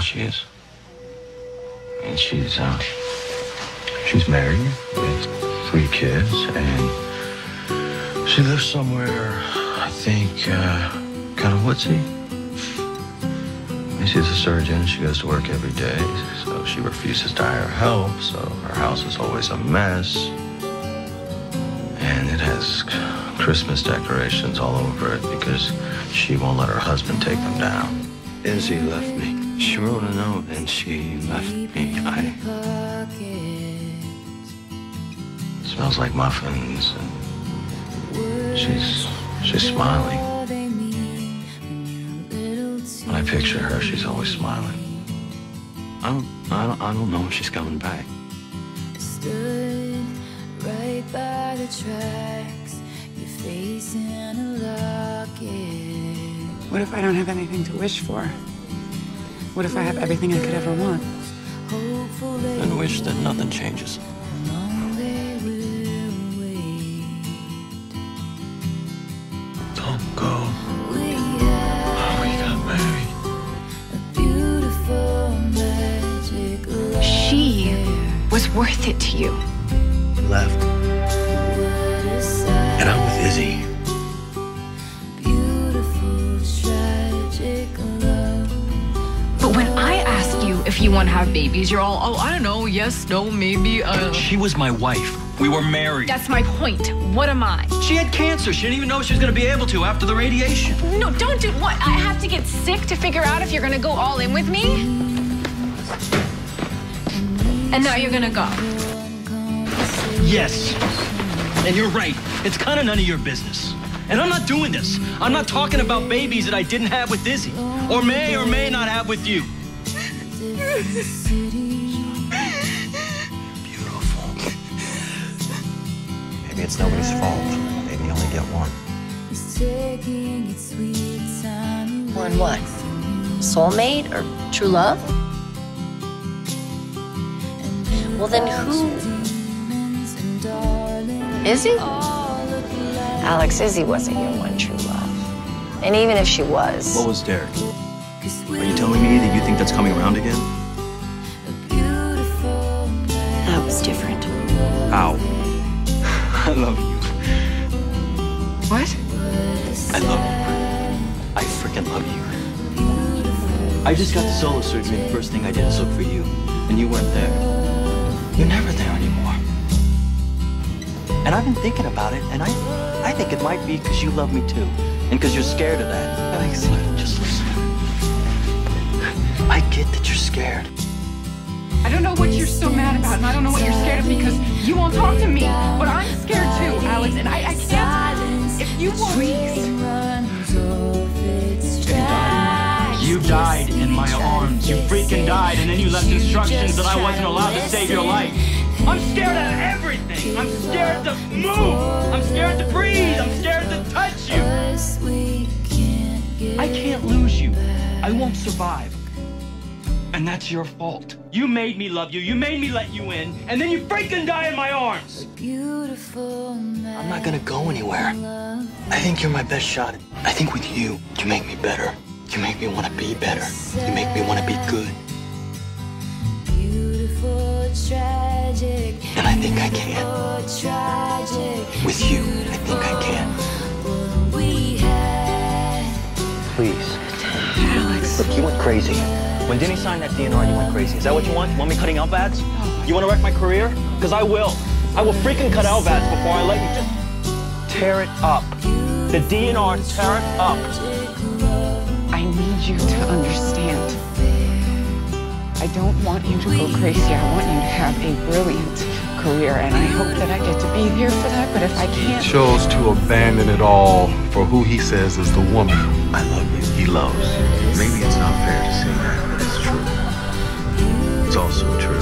She is. And she's uh, she's married with three kids, and she lives somewhere. I think uh, kind of woodsy. She's a surgeon. She goes to work every day, so she refuses to hire help. So her house is always a mess, and it has Christmas decorations all over it because she won't let her husband take them down. Izzy left me. She wrote a note and she left me. I. Smells like muffins and she's she's smiling. When I picture her, she's always smiling. I don't, I don't, I don't know if she's coming back. Stood right by the tracks, your face in a locket. What if I don't have anything to wish for? What if I have everything I could ever want? And wish that nothing changes. long they will wait. Don't go. We We got married. a beautiful magic love She was worth it to you. Left. What a sight. And I'm with Izzy. If you want to have babies, you're all, oh, I don't know, yes, no, maybe. Uh. She was my wife. We were married. That's my point. What am I? She had cancer. She didn't even know she was going to be able to after the radiation. No, don't do what? I have to get sick to figure out if you're gonna go all in with me? And now you're gonna go. Yes. And you're right. It's kind of none of your business. And I'm not doing this. I'm not talking about babies that I didn't have with Izzy, or may or may not have with you. Beautiful. Maybe it's nobody's fault. Maybe you only get one. It's taking its sweet time. One what? Soulmate or true love? Well, then who is he? Alex, Izzy wasn't your one true love. And even if she was, What was Derek? Are you telling me that you think that's coming around again? that was different. Ow. I love you. What? I love you. I freaking love you. I just got the solo surgery, and the first thing I did is look for you, and you weren't there. You're never there anymore. And I've been thinking about it, and I, I think it might be because you love me too, and because you're scared of that. Alex, just listen. Scared. I don't know what you're so mad about, and I don't know what you're scared of because you won't talk to me. But I'm scared too, Alex, and I, I can't. If you won't. You died in my arms. You freaking died, and then you left instructions that I wasn't allowed to save your life. I'm scared of everything. I'm scared to move. I'm scared to breathe. I'm scared to touch you. I can't lose you. I won't survive. And that's your fault. You made me love you. You made me let you in, and then you freaking die in my arms. Beautiful I'm not gonna go anywhere. I think you're my best shot. I think with you, you make me better. You make me want to be better. You make me want to be good. And I think I can. With you, I think I can. Please. Alex. Look, you went crazy. When Denny signed that DNR, you went crazy. Is that what you want? You want me cutting LVADs? You want to wreck my career? Because I will. I will freaking cut LVADs before I let you just tear it up. The DNR, tear it up. I need you to understand. I don't want you to go crazy. I want you to have a brilliant career, and I hope that I get to be here for that. But if I can't, He chose to abandon it all for who he says is the woman I love you. He loves. Maybe it's not fair to say that, but it's true. It's also true.